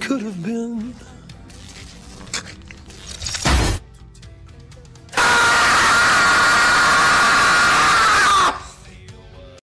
could have been.